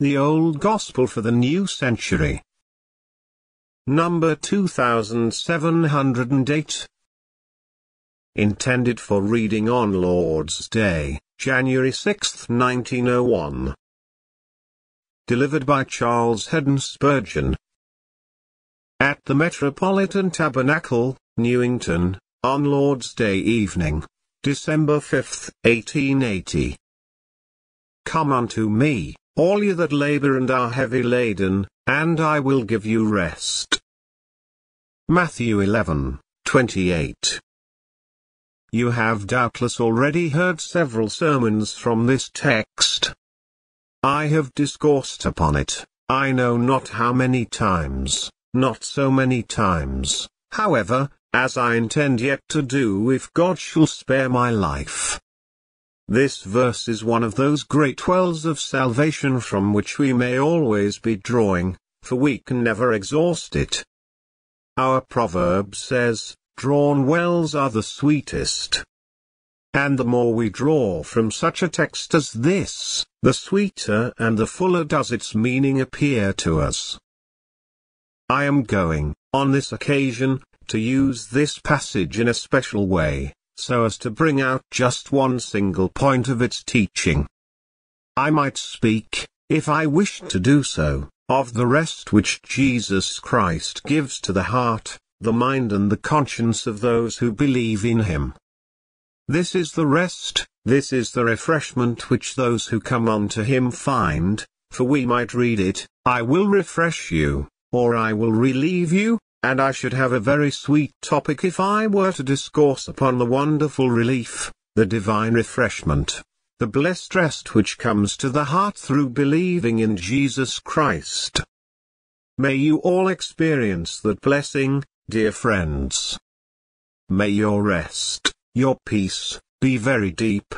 the Old Gospel for the New Century. Number 2708. Intended for reading on Lord's Day, January 6, 1901. Delivered by Charles Haddon Spurgeon. At the Metropolitan Tabernacle, Newington, on Lord's Day evening, December 5, 1880. Come unto me, all you that labor and are heavy laden, and I will give you rest. Matthew 11, 28. You have doubtless already heard several sermons from this text. I have discoursed upon it, I know not how many times, not so many times, however, as I intend yet to do if God shall spare my life. This verse is one of those great wells of salvation from which we may always be drawing, for we can never exhaust it. Our proverb says, drawn wells are the sweetest. And the more we draw from such a text as this, the sweeter and the fuller does its meaning appear to us. I am going, on this occasion, to use this passage in a special way so as to bring out just one single point of its teaching. I might speak, if I wished to do so, of the rest which Jesus Christ gives to the heart, the mind and the conscience of those who believe in him. This is the rest, this is the refreshment which those who come unto him find, for we might read it, I will refresh you, or I will relieve you, and I should have a very sweet topic if I were to discourse upon the wonderful relief, the divine refreshment, the blessed rest which comes to the heart through believing in Jesus Christ. May you all experience that blessing, dear friends. May your rest, your peace, be very deep.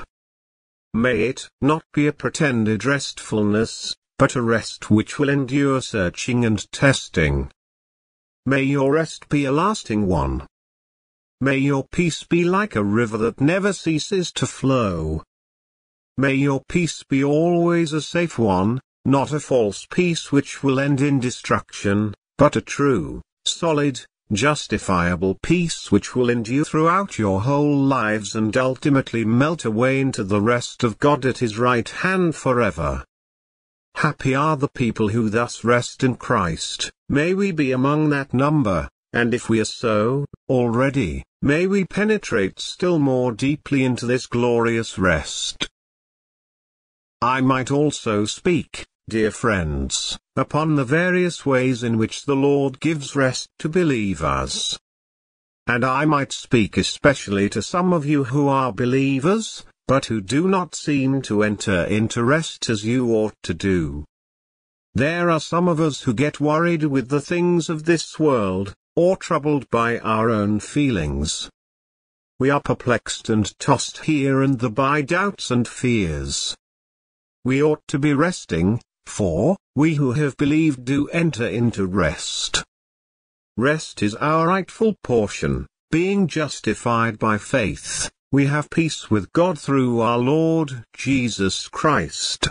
May it not be a pretended restfulness, but a rest which will endure searching and testing. May your rest be a lasting one. May your peace be like a river that never ceases to flow. May your peace be always a safe one, not a false peace which will end in destruction, but a true, solid, justifiable peace which will endure throughout your whole lives and ultimately melt away into the rest of God at His right hand forever. Happy are the people who thus rest in Christ, may we be among that number, and if we are so, already, may we penetrate still more deeply into this glorious rest. I might also speak, dear friends, upon the various ways in which the Lord gives rest to believers. And I might speak especially to some of you who are believers, but who do not seem to enter into rest as you ought to do. There are some of us who get worried with the things of this world, or troubled by our own feelings. We are perplexed and tossed here and there by doubts and fears. We ought to be resting, for, we who have believed do enter into rest. Rest is our rightful portion, being justified by faith we have peace with God through our Lord Jesus Christ.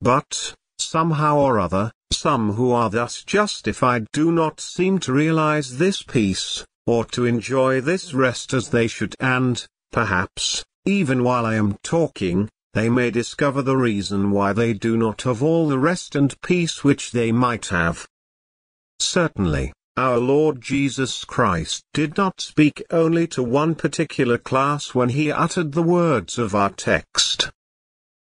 But, somehow or other, some who are thus justified do not seem to realize this peace, or to enjoy this rest as they should and, perhaps, even while I am talking, they may discover the reason why they do not have all the rest and peace which they might have. Certainly, our Lord Jesus Christ did not speak only to one particular class when he uttered the words of our text.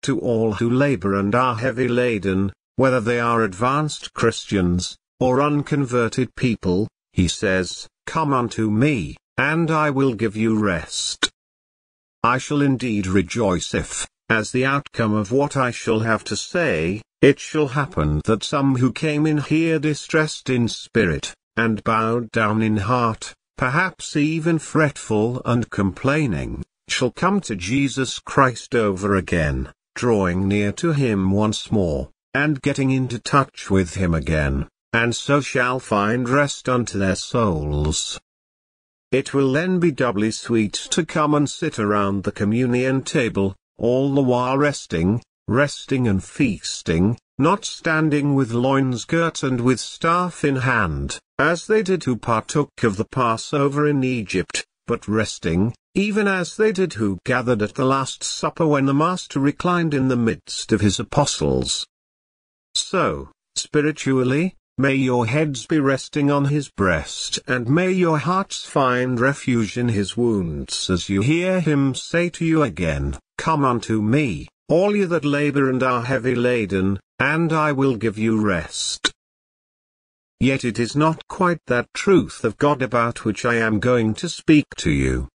To all who labor and are heavy laden, whether they are advanced Christians, or unconverted people, he says, Come unto me, and I will give you rest. I shall indeed rejoice if, as the outcome of what I shall have to say, it shall happen that some who came in here distressed in spirit, and bowed down in heart, perhaps even fretful and complaining, shall come to Jesus Christ over again, drawing near to him once more, and getting into touch with him again, and so shall find rest unto their souls. It will then be doubly sweet to come and sit around the communion table, all the while resting, resting and feasting, not standing with loins girt and with staff in hand, as they did who partook of the Passover in Egypt, but resting, even as they did who gathered at the Last Supper when the Master reclined in the midst of his apostles. So, spiritually, may your heads be resting on his breast and may your hearts find refuge in his wounds as you hear him say to you again, Come unto me, all you that labor and are heavy laden, and I will give you rest. Yet it is not quite that truth of God about which I am going to speak to you.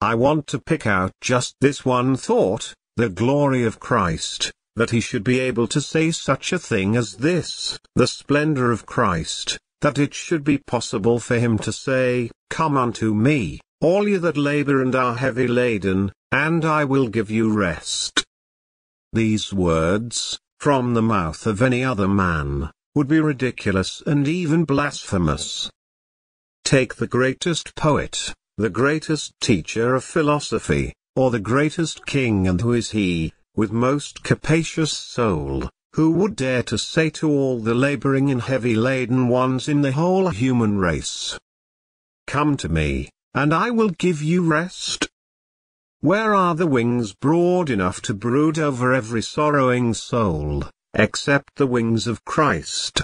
I want to pick out just this one thought, the glory of Christ, that he should be able to say such a thing as this, the splendor of Christ, that it should be possible for him to say, Come unto me, all you that labor and are heavy laden, and I will give you rest. These words, from the mouth of any other man, would be ridiculous and even blasphemous. Take the greatest poet, the greatest teacher of philosophy, or the greatest king and who is he, with most capacious soul, who would dare to say to all the laboring and heavy laden ones in the whole human race, Come to me, and I will give you rest? Where are the wings broad enough to brood over every sorrowing soul, except the wings of Christ?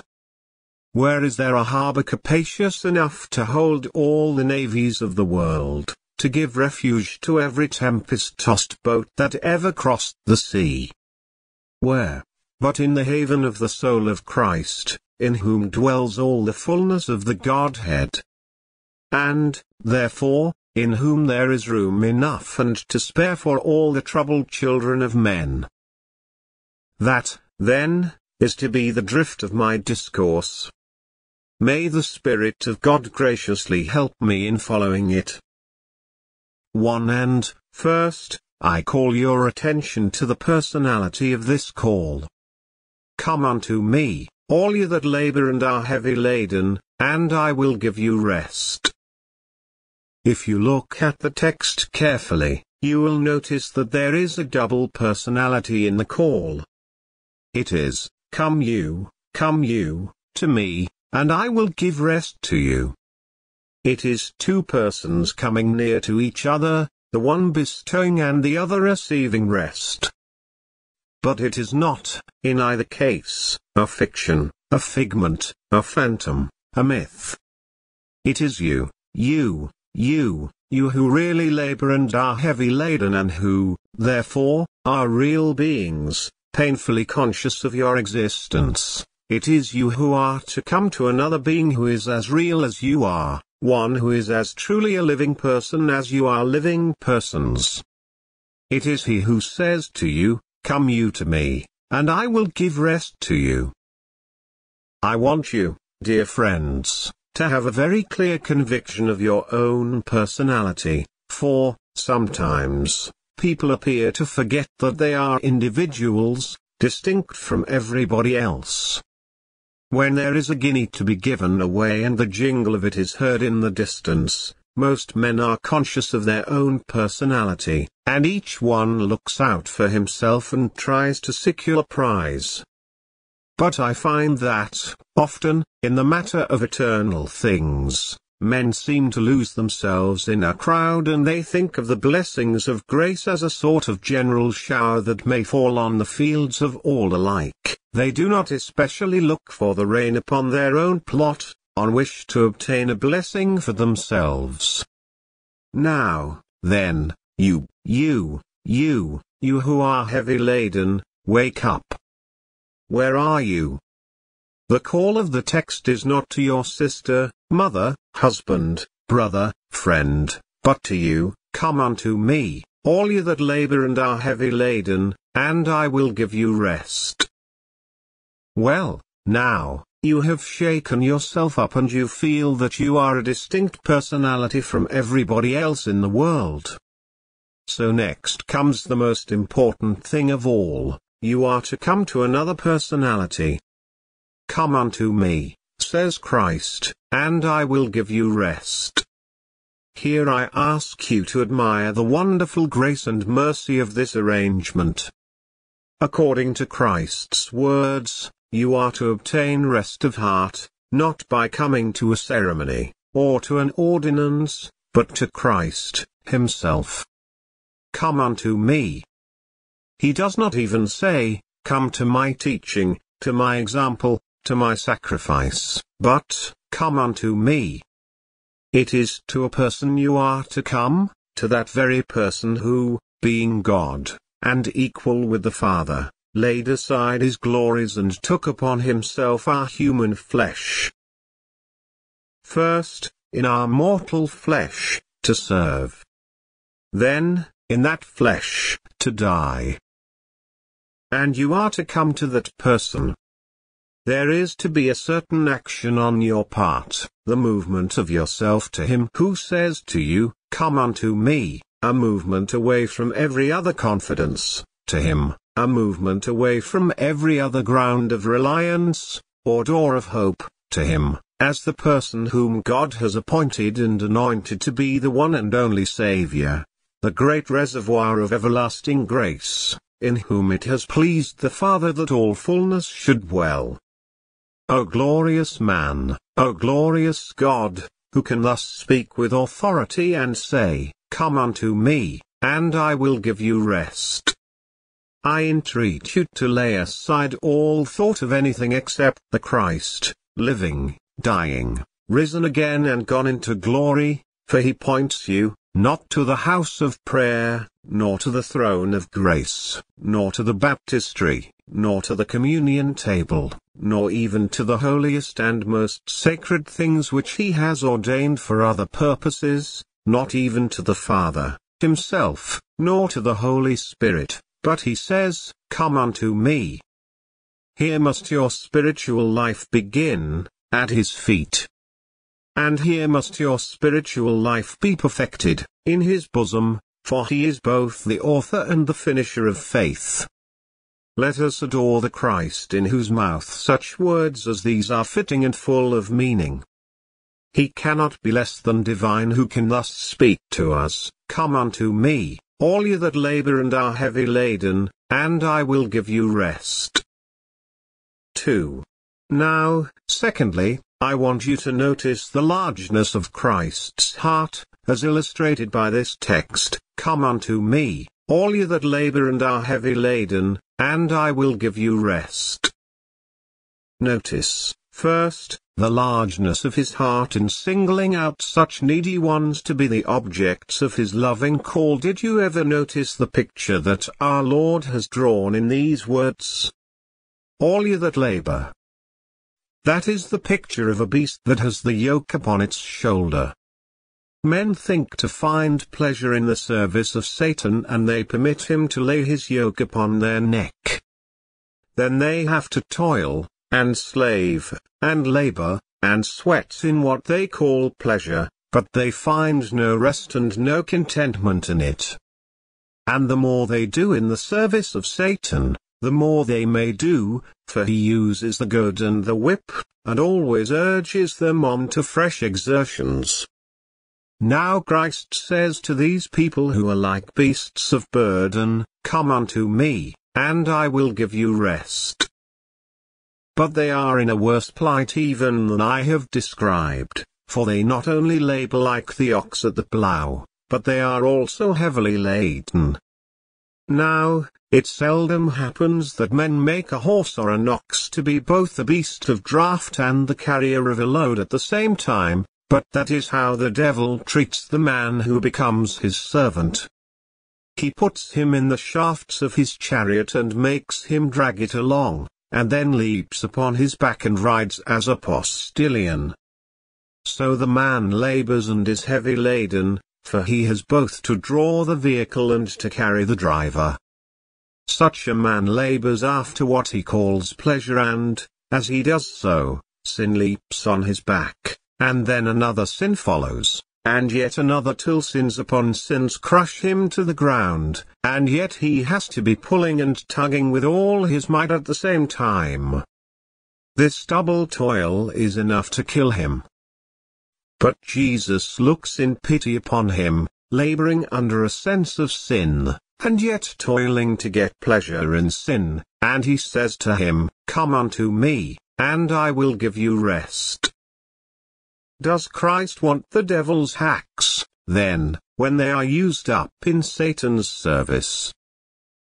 Where is there a harbour capacious enough to hold all the navies of the world? to give refuge to every tempest-tossed boat that ever crossed the sea. Where, but in the haven of the soul of Christ, in whom dwells all the fullness of the Godhead. And, therefore, in whom there is room enough and to spare for all the troubled children of men. That, then, is to be the drift of my discourse. May the Spirit of God graciously help me in following it. 1 and, first, I call your attention to the personality of this call. Come unto me, all you that labor and are heavy laden, and I will give you rest. If you look at the text carefully, you will notice that there is a double personality in the call. It is, Come you, come you, to me, and I will give rest to you. It is two persons coming near to each other, the one bestowing and the other receiving rest. But it is not, in either case, a fiction, a figment, a phantom, a myth. It is you, you, you, you who really labor and are heavy laden and who, therefore, are real beings, painfully conscious of your existence. It is you who are to come to another being who is as real as you are, one who is as truly a living person as you are living persons. It is he who says to you, Come you to me, and I will give rest to you. I want you, dear friends, to have a very clear conviction of your own personality, for, sometimes, people appear to forget that they are individuals, distinct from everybody else. When there is a guinea to be given away and the jingle of it is heard in the distance, most men are conscious of their own personality, and each one looks out for himself and tries to secure a prize. But I find that, often, in the matter of eternal things, men seem to lose themselves in a crowd and they think of the blessings of grace as a sort of general shower that may fall on the fields of all alike. They do not especially look for the rain upon their own plot, on wish to obtain a blessing for themselves. Now, then, you, you, you, you who are heavy laden, wake up. Where are you? The call of the text is not to your sister, mother, husband, brother, friend, but to you, Come unto me, all you that labor and are heavy laden, and I will give you rest. Well, now, you have shaken yourself up and you feel that you are a distinct personality from everybody else in the world. So next comes the most important thing of all, you are to come to another personality, Come unto me, says Christ, and I will give you rest. Here I ask you to admire the wonderful grace and mercy of this arrangement. according to Christ's words, you are to obtain rest of heart, not by coming to a ceremony, or to an ordinance, but to Christ, Himself. Come unto me. He does not even say, Come to my teaching, to my example, to my sacrifice, but, Come unto me. It is to a person you are to come, to that very person who, being God, and equal with the Father, laid aside his glories and took upon himself our human flesh. First, in our mortal flesh, to serve. Then, in that flesh, to die. And you are to come to that person. There is to be a certain action on your part, the movement of yourself to him who says to you, Come unto me, a movement away from every other confidence, to him, a movement away from every other ground of reliance, or door of hope, to him, as the person whom God has appointed and anointed to be the one and only Saviour, the great reservoir of everlasting grace, in whom it has pleased the Father that all fullness should dwell. O glorious man, O glorious God, who can thus speak with authority and say, Come unto me, and I will give you rest. I entreat you to lay aside all thought of anything except the Christ, living, dying, risen again and gone into glory, for he points you, not to the house of prayer, nor to the throne of grace, nor to the baptistry, nor to the communion table, nor even to the holiest and most sacred things which he has ordained for other purposes, not even to the Father, himself, nor to the Holy Spirit, but he says, Come unto me. Here must your spiritual life begin, at his feet. And here must your spiritual life be perfected, in his bosom, for he is both the author and the finisher of faith. Let us adore the Christ in whose mouth such words as these are fitting and full of meaning. He cannot be less than divine who can thus speak to us, Come unto me, all you that labor and are heavy laden, and I will give you rest. 2. Now, secondly, I want you to notice the largeness of Christ's heart, as illustrated by this text, Come unto me, all you that labor and are heavy laden, and I will give you rest. Notice, first, the largeness of his heart in singling out such needy ones to be the objects of his loving call. Did you ever notice the picture that our Lord has drawn in these words? All you that labor, that is the picture of a beast that has the yoke upon its shoulder. Men think to find pleasure in the service of Satan and they permit him to lay his yoke upon their neck. Then they have to toil, and slave, and labor, and sweat in what they call pleasure, but they find no rest and no contentment in it. And the more they do in the service of Satan, the more they may do, for he uses the goad and the whip, and always urges them on to fresh exertions. Now Christ says to these people who are like beasts of burden, Come unto me, and I will give you rest. But they are in a worse plight even than I have described, for they not only labor like the ox at the plough, but they are also heavily laden. Now, it seldom happens that men make a horse or an ox to be both the beast of draught and the carrier of a load at the same time, but that is how the devil treats the man who becomes his servant. He puts him in the shafts of his chariot and makes him drag it along, and then leaps upon his back and rides as a postilion. So the man labors and is heavy laden, for he has both to draw the vehicle and to carry the driver. Such a man labors after what he calls pleasure and, as he does so, sin leaps on his back, and then another sin follows, and yet another till sins upon sins crush him to the ground, and yet he has to be pulling and tugging with all his might at the same time. This double toil is enough to kill him. But Jesus looks in pity upon him, laboring under a sense of sin, and yet toiling to get pleasure in sin, and he says to him, Come unto me, and I will give you rest. Does Christ want the devil's hacks, then, when they are used up in Satan's service?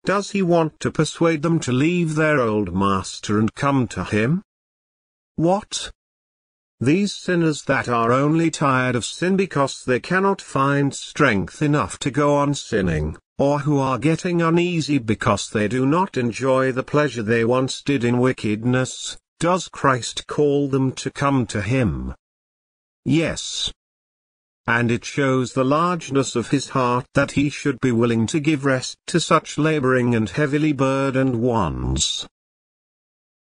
Does he want to persuade them to leave their old master and come to him? What? These sinners that are only tired of sin because they cannot find strength enough to go on sinning, or who are getting uneasy because they do not enjoy the pleasure they once did in wickedness, does Christ call them to come to Him? Yes. And it shows the largeness of His heart that He should be willing to give rest to such laboring and heavily burdened ones.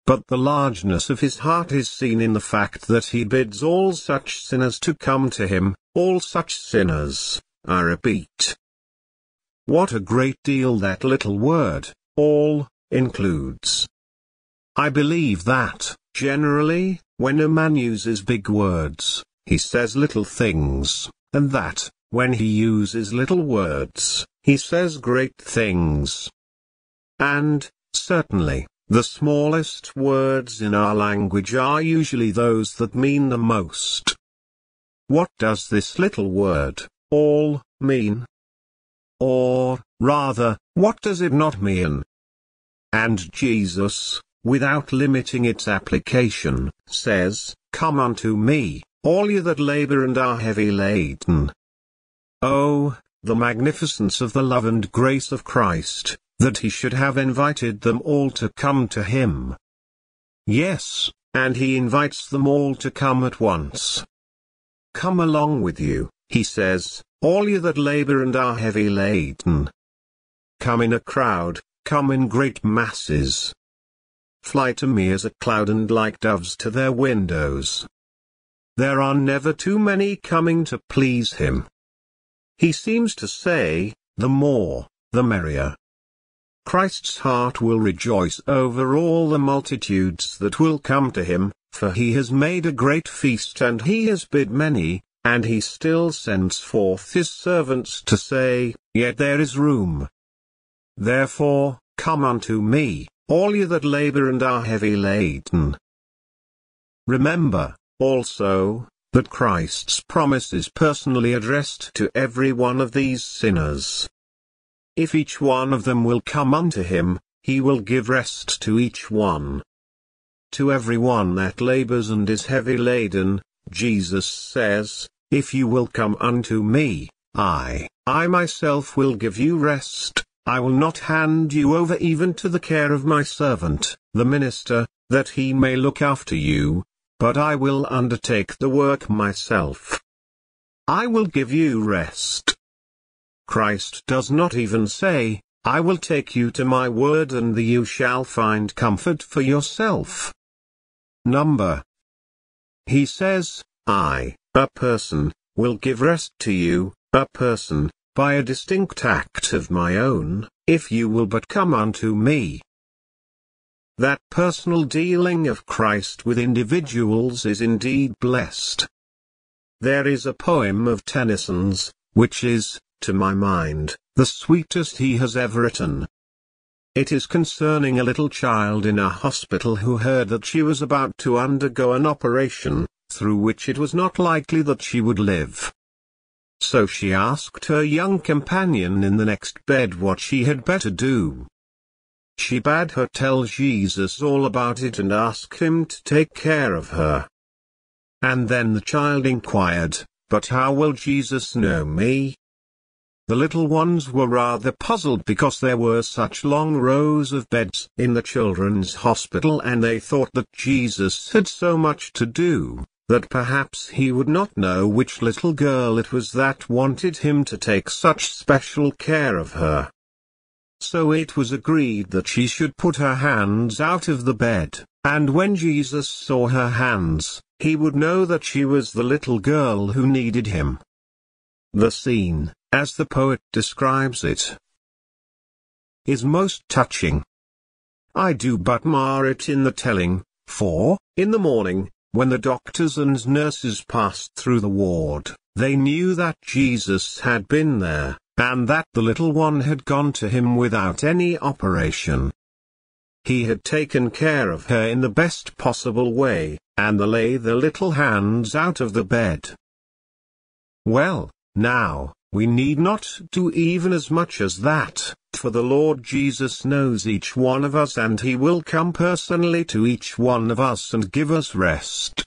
But the largeness of his heart is seen in the fact that he bids all such sinners to come to him, all such sinners, I repeat. What a great deal that little word, all, includes. I believe that, generally, when a man uses big words, he says little things, and that, when he uses little words, he says great things. And, certainly, the smallest words in our language are usually those that mean the most. What does this little word, all, mean? Or, rather, what does it not mean? And Jesus, without limiting its application, says, Come unto me, all you that labor and are heavy laden. Oh, the magnificence of the love and grace of Christ, that he should have invited them all to come to him. Yes, and he invites them all to come at once. Come along with you, he says, all you that labor and are heavy laden. Come in a crowd, come in great masses. Fly to me as a cloud and like doves to their windows. There are never too many coming to please him. He seems to say, the more, the merrier. Christ's heart will rejoice over all the multitudes that will come to him, for he has made a great feast and he has bid many, and he still sends forth his servants to say, Yet there is room. Therefore, come unto me, all you that labor and are heavy laden. Remember, also, that Christ's promise is personally addressed to every one of these sinners. If each one of them will come unto him, he will give rest to each one. To every one that labors and is heavy laden, Jesus says, If you will come unto me, I, I myself will give you rest, I will not hand you over even to the care of my servant, the minister, that he may look after you, but I will undertake the work myself. I will give you rest. Christ does not even say, I will take you to my word and you shall find comfort for yourself. Number. He says, I, a person, will give rest to you, a person, by a distinct act of my own, if you will but come unto me. That personal dealing of Christ with individuals is indeed blessed. There is a poem of Tennyson's, which is, to my mind, the sweetest he has ever written. It is concerning a little child in a hospital who heard that she was about to undergo an operation, through which it was not likely that she would live. So she asked her young companion in the next bed what she had better do. She bade her tell Jesus all about it and ask him to take care of her. And then the child inquired, But how will Jesus know me? The little ones were rather puzzled because there were such long rows of beds in the children's hospital and they thought that Jesus had so much to do, that perhaps he would not know which little girl it was that wanted him to take such special care of her. So it was agreed that she should put her hands out of the bed, and when Jesus saw her hands, he would know that she was the little girl who needed him. The scene, as the poet describes it, is most touching. I do but mar it in the telling, for, in the morning, when the doctors and nurses passed through the ward, they knew that Jesus had been there, and that the little one had gone to him without any operation. He had taken care of her in the best possible way, and the lay the little hands out of the bed. Well, now, we need not do even as much as that, for the Lord Jesus knows each one of us and he will come personally to each one of us and give us rest.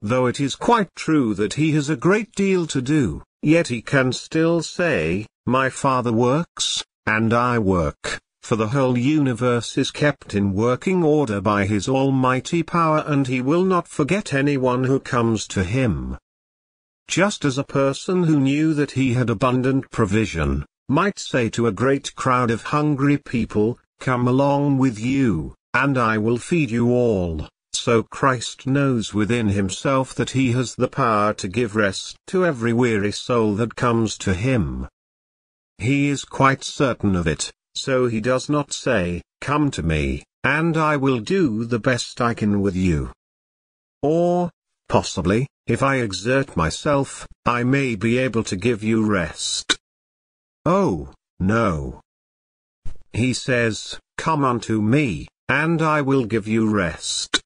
Though it is quite true that he has a great deal to do, yet he can still say, My Father works, and I work, for the whole universe is kept in working order by his almighty power and he will not forget anyone who comes to him. Just as a person who knew that he had abundant provision, might say to a great crowd of hungry people, Come along with you, and I will feed you all so Christ knows within himself that he has the power to give rest to every weary soul that comes to him. He is quite certain of it, so he does not say, Come to me, and I will do the best I can with you. Or, possibly, if I exert myself, I may be able to give you rest. Oh, no. He says, Come unto me, and I will give you rest.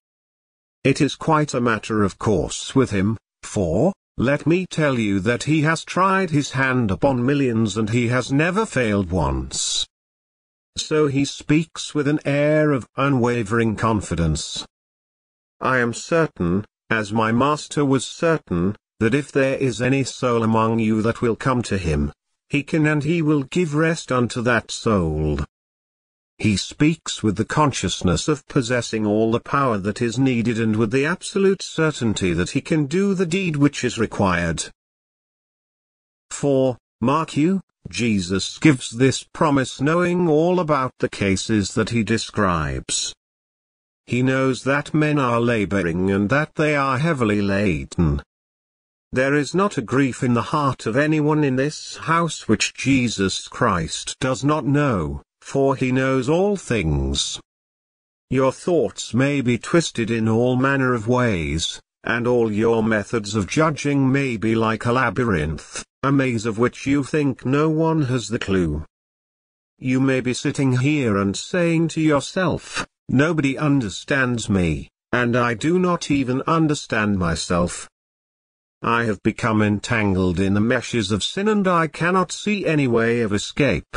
It is quite a matter of course with him, for, let me tell you that he has tried his hand upon millions and he has never failed once. So he speaks with an air of unwavering confidence. I am certain, as my master was certain, that if there is any soul among you that will come to him, he can and he will give rest unto that soul. He speaks with the consciousness of possessing all the power that is needed and with the absolute certainty that he can do the deed which is required. For, mark you, Jesus gives this promise knowing all about the cases that he describes. He knows that men are laboring and that they are heavily laden. There is not a grief in the heart of anyone in this house which Jesus Christ does not know for he knows all things. Your thoughts may be twisted in all manner of ways, and all your methods of judging may be like a labyrinth, a maze of which you think no one has the clue. You may be sitting here and saying to yourself, nobody understands me, and I do not even understand myself. I have become entangled in the meshes of sin and I cannot see any way of escape.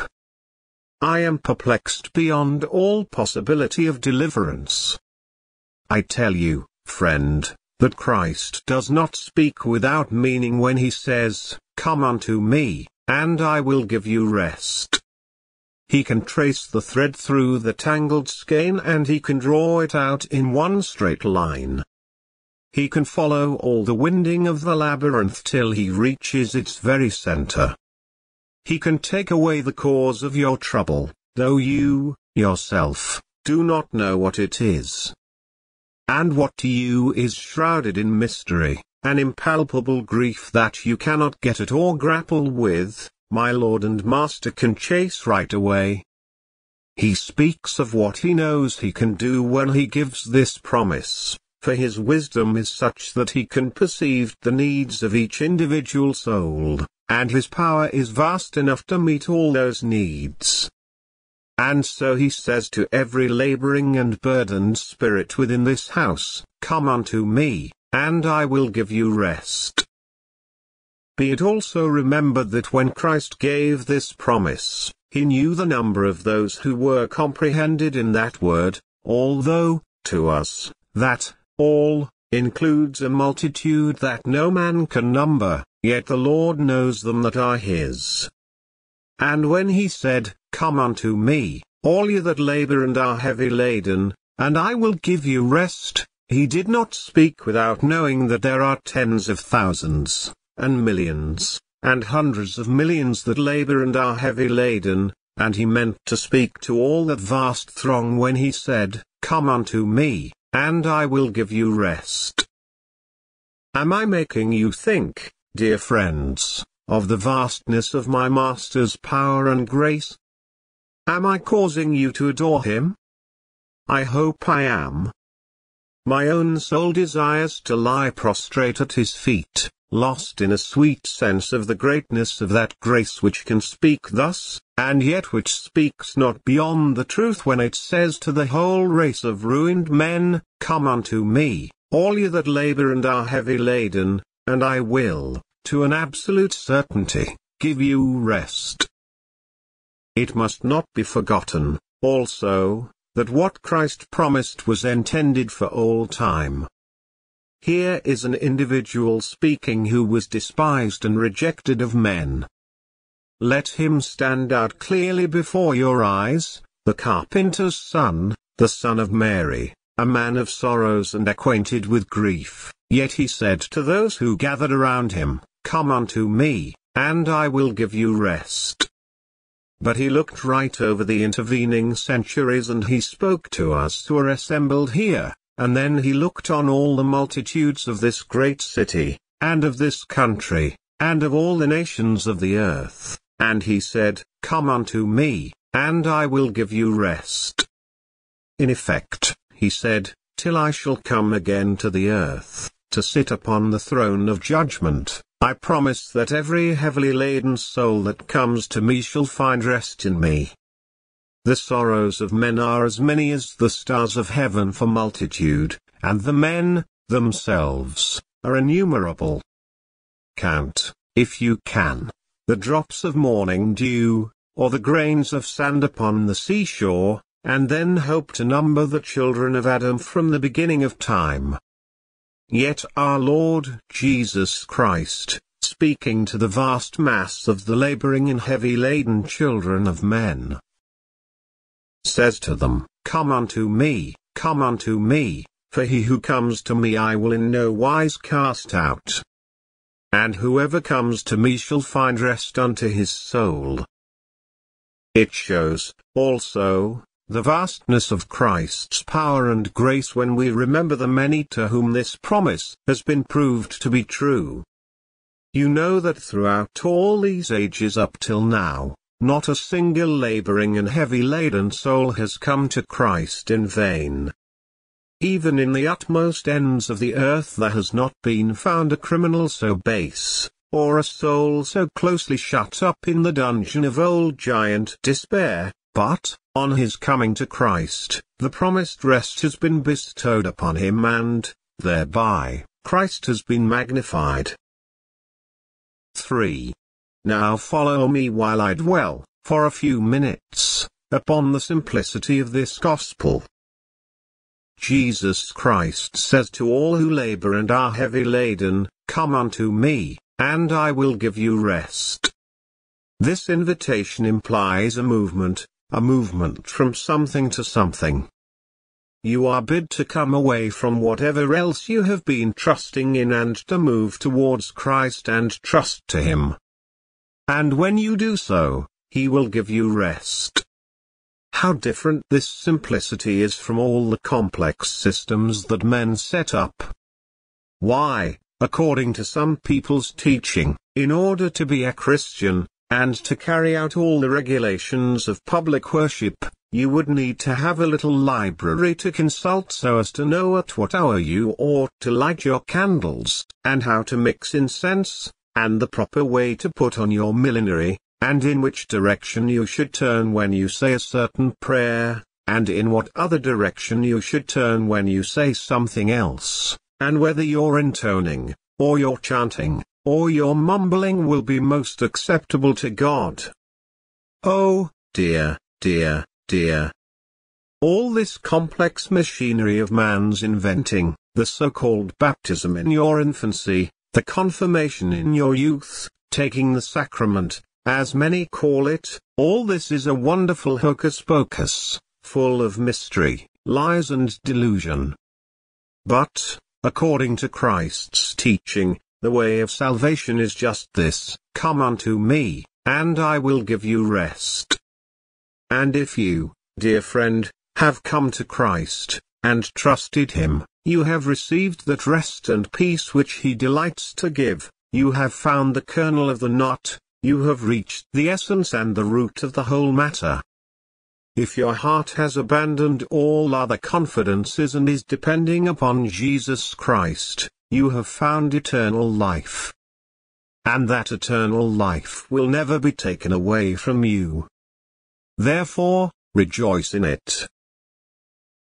I am perplexed beyond all possibility of deliverance. I tell you, friend, that Christ does not speak without meaning when he says, Come unto me, and I will give you rest. He can trace the thread through the tangled skein and he can draw it out in one straight line. He can follow all the winding of the labyrinth till he reaches its very center. He can take away the cause of your trouble, though you, yourself, do not know what it is. And what to you is shrouded in mystery, an impalpable grief that you cannot get at or grapple with, my Lord and Master can chase right away. He speaks of what he knows he can do when he gives this promise, for his wisdom is such that he can perceive the needs of each individual soul and his power is vast enough to meet all those needs. And so he says to every laboring and burdened spirit within this house, Come unto me, and I will give you rest. Be it also remembered that when Christ gave this promise, he knew the number of those who were comprehended in that word, although, to us, that, all, includes a multitude that no man can number, Yet the Lord knows them that are his. And when he said, Come unto me, all ye that labor and are heavy laden, and I will give you rest, he did not speak without knowing that there are tens of thousands, and millions, and hundreds of millions that labor and are heavy laden, and he meant to speak to all that vast throng when he said, Come unto me, and I will give you rest. Am I making you think, dear friends, of the vastness of my Master's power and grace? Am I causing you to adore him? I hope I am. My own soul desires to lie prostrate at his feet, lost in a sweet sense of the greatness of that grace which can speak thus, and yet which speaks not beyond the truth when it says to the whole race of ruined men, Come unto me, all you that labor and are heavy laden, and I will, to an absolute certainty, give you rest. It must not be forgotten, also, that what Christ promised was intended for all time. Here is an individual speaking who was despised and rejected of men. Let him stand out clearly before your eyes, the carpenter's son, the son of Mary, a man of sorrows and acquainted with grief. Yet he said to those who gathered around him, Come unto me, and I will give you rest. But he looked right over the intervening centuries and he spoke to us who are assembled here, and then he looked on all the multitudes of this great city, and of this country, and of all the nations of the earth, and he said, Come unto me, and I will give you rest. In effect, he said, Till I shall come again to the earth, to sit upon the throne of judgment. I promise that every heavily laden soul that comes to me shall find rest in me. The sorrows of men are as many as the stars of heaven for multitude, and the men, themselves, are innumerable. Count, if you can, the drops of morning dew, or the grains of sand upon the seashore, and then hope to number the children of Adam from the beginning of time. Yet our Lord Jesus Christ, speaking to the vast mass of the laboring and heavy laden children of men, says to them, Come unto me, come unto me, for he who comes to me I will in no wise cast out. And whoever comes to me shall find rest unto his soul. It shows, also, the vastness of Christ's power and grace when we remember the many to whom this promise has been proved to be true. You know that throughout all these ages up till now, not a single laboring and heavy laden soul has come to Christ in vain. Even in the utmost ends of the earth there has not been found a criminal so base, or a soul so closely shut up in the dungeon of old giant despair, but, on his coming to Christ, the promised rest has been bestowed upon him and, thereby, Christ has been magnified. 3. Now follow me while I dwell, for a few minutes, upon the simplicity of this gospel. Jesus Christ says to all who labor and are heavy laden, Come unto me, and I will give you rest. This invitation implies a movement, a movement from something to something. You are bid to come away from whatever else you have been trusting in and to move towards Christ and trust to Him. And when you do so, He will give you rest. How different this simplicity is from all the complex systems that men set up. Why, according to some people's teaching, in order to be a Christian, and to carry out all the regulations of public worship, you would need to have a little library to consult so as to know at what hour you ought to light your candles, and how to mix incense, and the proper way to put on your millinery, and in which direction you should turn when you say a certain prayer, and in what other direction you should turn when you say something else, and whether your intoning, or your chanting, or your mumbling will be most acceptable to God. Oh, dear, dear, dear. All this complex machinery of man's inventing, the so-called baptism in your infancy, the confirmation in your youth, taking the sacrament, as many call it, all this is a wonderful hocus pocus, full of mystery, lies and delusion. But, according to Christ's teaching, the way of salvation is just this, come unto me, and I will give you rest. And if you, dear friend, have come to Christ, and trusted Him, you have received that rest and peace which He delights to give, you have found the kernel of the knot, you have reached the essence and the root of the whole matter. If your heart has abandoned all other confidences and is depending upon Jesus Christ, you have found eternal life, and that eternal life will never be taken away from you. Therefore, rejoice in it.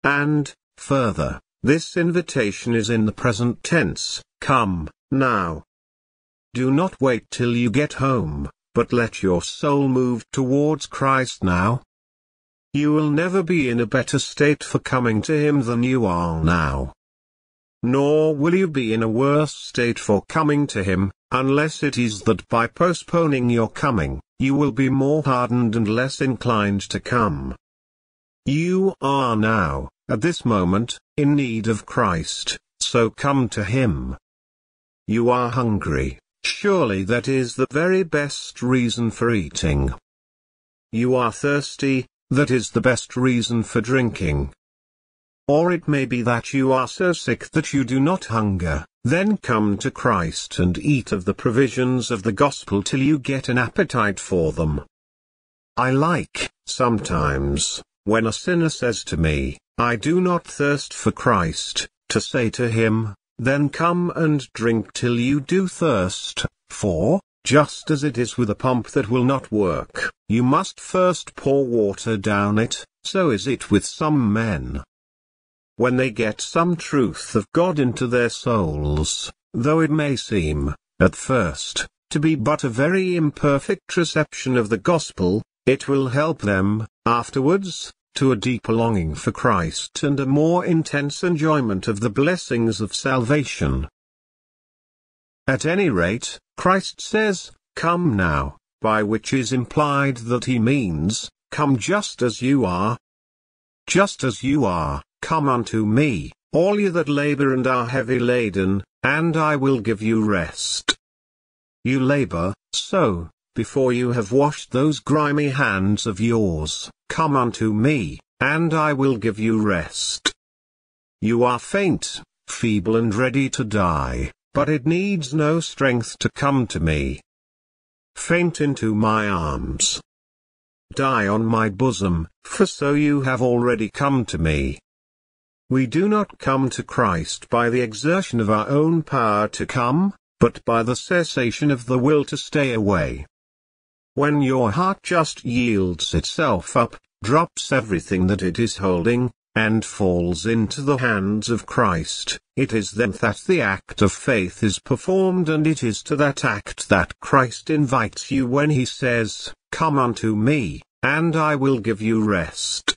And, further, this invitation is in the present tense, come, now. Do not wait till you get home, but let your soul move towards Christ now. You will never be in a better state for coming to Him than you are now. Nor will you be in a worse state for coming to Him, unless it is that by postponing your coming, you will be more hardened and less inclined to come. You are now, at this moment, in need of Christ, so come to Him. You are hungry, surely that is the very best reason for eating. You are thirsty, that is the best reason for drinking. Or it may be that you are so sick that you do not hunger, then come to Christ and eat of the provisions of the gospel till you get an appetite for them. I like, sometimes, when a sinner says to me, I do not thirst for Christ, to say to him, then come and drink till you do thirst, for, just as it is with a pump that will not work, you must first pour water down it, so is it with some men. When they get some truth of God into their souls, though it may seem, at first, to be but a very imperfect reception of the gospel, it will help them, afterwards, to a deeper longing for Christ and a more intense enjoyment of the blessings of salvation. At any rate, Christ says, Come now, by which is implied that he means, Come just as you are. Just as you are, come unto me, all you that labor and are heavy laden, and I will give you rest. You labor, so, before you have washed those grimy hands of yours, come unto me, and I will give you rest. You are faint, feeble and ready to die, but it needs no strength to come to me. Faint into my arms. Die on my bosom, for so you have already come to me. We do not come to Christ by the exertion of our own power to come, but by the cessation of the will to stay away. When your heart just yields itself up, drops everything that it is holding, and falls into the hands of Christ, it is then that the act of faith is performed and it is to that act that Christ invites you when he says, Come unto me, and I will give you rest.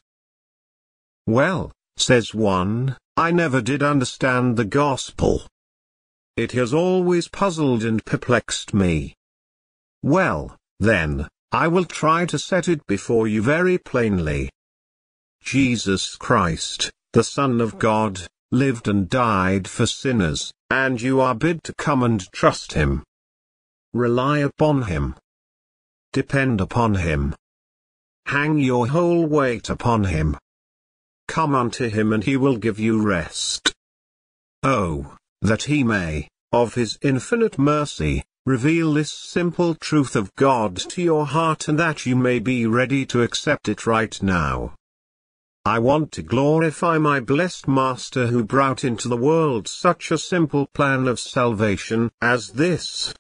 Well, says one, I never did understand the gospel. It has always puzzled and perplexed me. Well, then, I will try to set it before you very plainly. Jesus Christ, the Son of God, lived and died for sinners, and you are bid to come and trust him. Rely upon him. Depend upon him. Hang your whole weight upon him. Come unto him and he will give you rest. Oh, that he may, of his infinite mercy, Reveal this simple truth of God to your heart and that you may be ready to accept it right now. I want to glorify my blessed Master who brought into the world such a simple plan of salvation as this.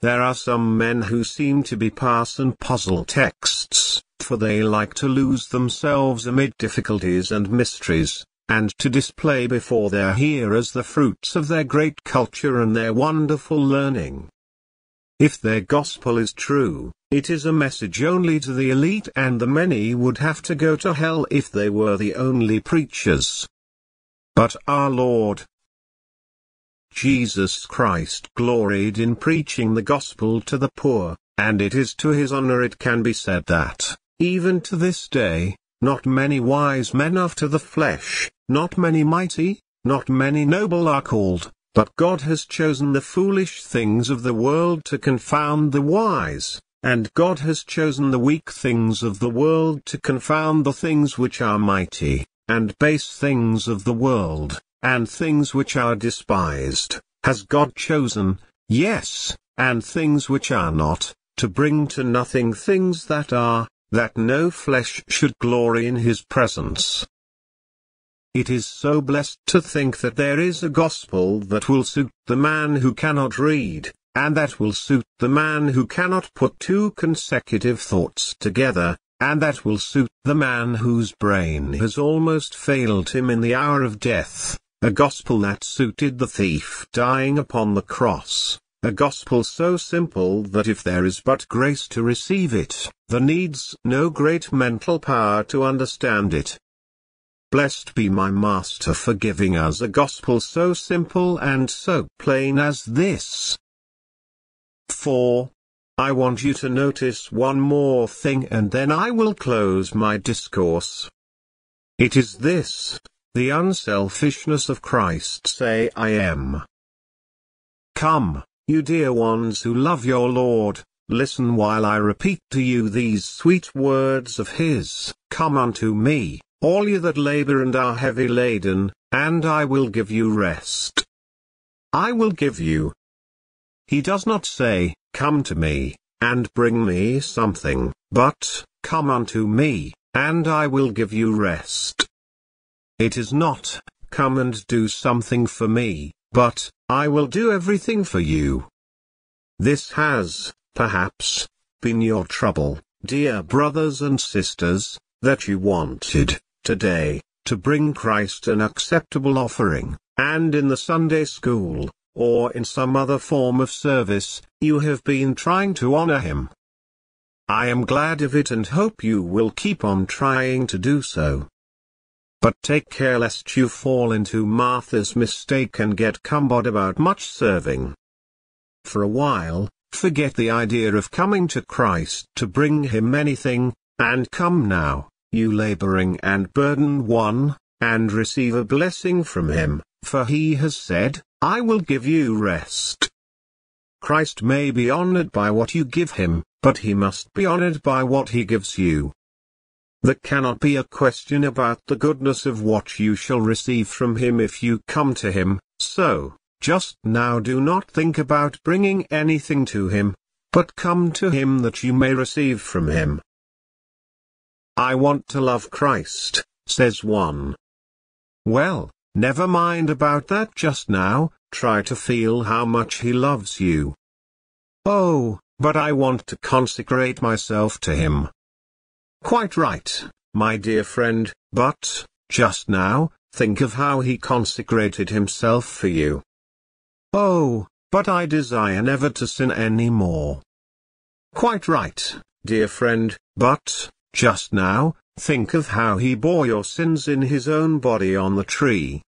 There are some men who seem to be parse and puzzle texts, for they like to lose themselves amid difficulties and mysteries, and to display before their hearers the fruits of their great culture and their wonderful learning. If their gospel is true, it is a message only to the elite and the many would have to go to hell if they were the only preachers. But our Lord, Jesus Christ gloried in preaching the gospel to the poor, and it is to his honor it can be said that, even to this day, not many wise men after the flesh, not many mighty, not many noble are called, but God has chosen the foolish things of the world to confound the wise, and God has chosen the weak things of the world to confound the things which are mighty, and base things of the world, and things which are despised, has God chosen, yes, and things which are not, to bring to nothing things that are, that no flesh should glory in his presence. It is so blessed to think that there is a gospel that will suit the man who cannot read, and that will suit the man who cannot put two consecutive thoughts together, and that will suit the man whose brain has almost failed him in the hour of death, a gospel that suited the thief dying upon the cross, a gospel so simple that if there is but grace to receive it, there needs no great mental power to understand it. Blessed be my Master for giving us a gospel so simple and so plain as this. 4. I want you to notice one more thing and then I will close my discourse. It is this, the unselfishness of Christ say I am. Come, you dear ones who love your Lord, listen while I repeat to you these sweet words of His, Come unto me, all you that labor and are heavy laden, and I will give you rest. I will give you. He does not say, Come to me, and bring me something, but, Come unto me, and I will give you rest. It is not, Come and do something for me, but, I will do everything for you. This has, perhaps, been your trouble, dear brothers and sisters, that you wanted, today, to bring Christ an acceptable offering, and in the Sunday school, or in some other form of service, you have been trying to honor him. I am glad of it and hope you will keep on trying to do so. But take care lest you fall into Martha's mistake and get cumbered about much serving. For a while, forget the idea of coming to Christ to bring him anything, and come now, you laboring and burdened one, and receive a blessing from him, for he has said, I will give you rest. Christ may be honored by what you give him, but he must be honored by what he gives you. There cannot be a question about the goodness of what you shall receive from him if you come to him, so, just now do not think about bringing anything to him, but come to him that you may receive from him. I want to love Christ, says one. Well, Never mind about that just now, try to feel how much he loves you. Oh, but I want to consecrate myself to him. Quite right, my dear friend, but, just now, think of how he consecrated himself for you. Oh, but I desire never to sin any more. Quite right, dear friend, but, just now, Think of how he bore your sins in his own body on the tree.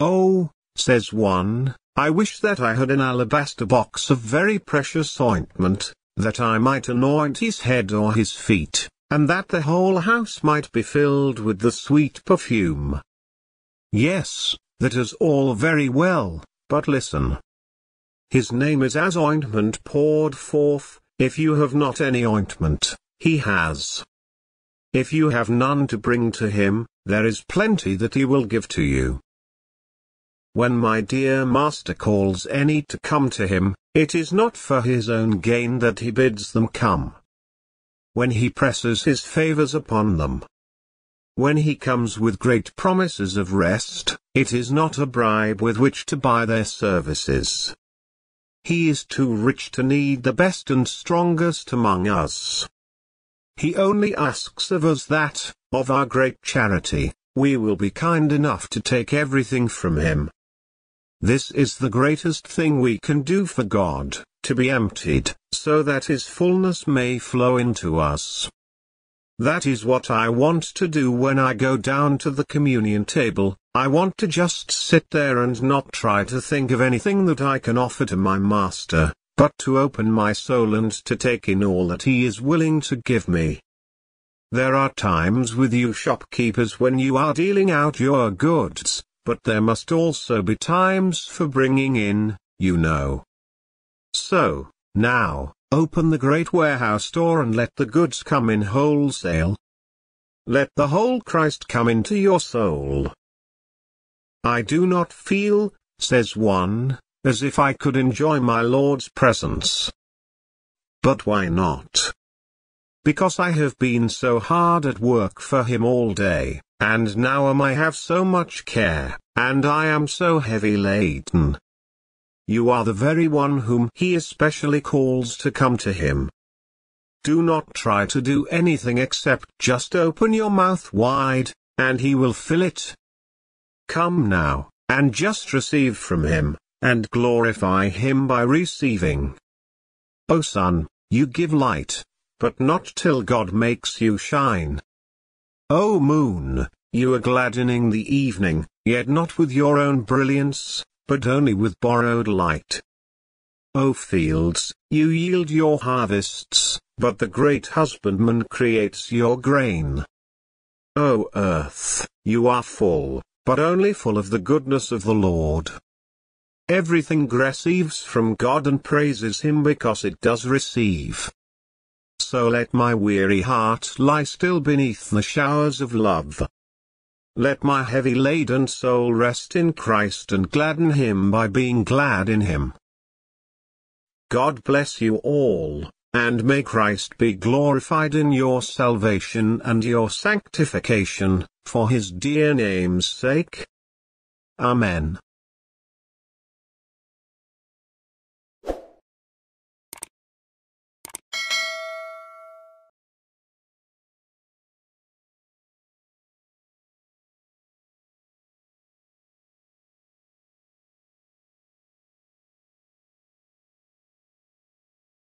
Oh, says one, I wish that I had an alabaster box of very precious ointment, that I might anoint his head or his feet, and that the whole house might be filled with the sweet perfume. Yes, that is all very well, but listen. His name is as ointment poured forth, if you have not any ointment, he has. If you have none to bring to him, there is plenty that he will give to you. When my dear master calls any to come to him, it is not for his own gain that he bids them come. When he presses his favors upon them, when he comes with great promises of rest, it is not a bribe with which to buy their services. He is too rich to need the best and strongest among us. He only asks of us that, of our great charity, we will be kind enough to take everything from Him. This is the greatest thing we can do for God, to be emptied, so that His fullness may flow into us. That is what I want to do when I go down to the communion table, I want to just sit there and not try to think of anything that I can offer to my Master, but to open my soul and to take in all that He is willing to give me. There are times with you shopkeepers when you are dealing out your goods, but there must also be times for bringing in, you know. So, now, open the great warehouse door and let the goods come in wholesale. Let the whole Christ come into your soul. I do not feel, says one, as if I could enjoy my Lord's presence. But why not? Because I have been so hard at work for him all day, and now am I have so much care, and I am so heavy laden. You are the very one whom he especially calls to come to him. Do not try to do anything except just open your mouth wide, and he will fill it. Come now, and just receive from him, and glorify him by receiving. O sun, you give light, but not till God makes you shine. O moon, you are gladdening the evening, yet not with your own brilliance, but only with borrowed light. O fields, you yield your harvests, but the great husbandman creates your grain. O earth, you are full, but only full of the goodness of the Lord. Everything receives from God and praises Him because it does receive. So let my weary heart lie still beneath the showers of love. Let my heavy laden soul rest in Christ and gladden Him by being glad in Him. God bless you all, and may Christ be glorified in your salvation and your sanctification, for His dear name's sake. Amen.